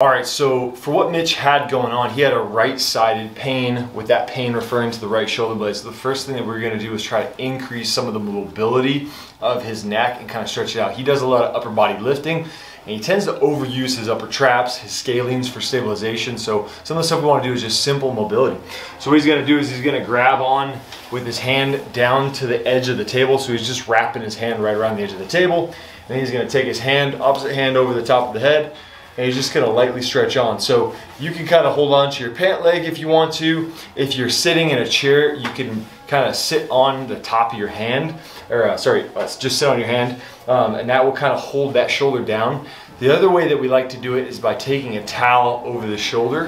All right, so for what Mitch had going on, he had a right-sided pain, with that pain referring to the right shoulder blade. So the first thing that we're gonna do is try to increase some of the mobility of his neck and kind of stretch it out. He does a lot of upper body lifting, and he tends to overuse his upper traps, his scalenes for stabilization. So some of the stuff we wanna do is just simple mobility. So what he's gonna do is he's gonna grab on with his hand down to the edge of the table. So he's just wrapping his hand right around the edge of the table. And then he's gonna take his hand, opposite hand over the top of the head, and you're just gonna lightly stretch on. So you can kind of hold on to your pant leg if you want to. If you're sitting in a chair, you can kind of sit on the top of your hand, or uh, sorry, uh, just sit on your hand, um, and that will kind of hold that shoulder down. The other way that we like to do it is by taking a towel over the shoulder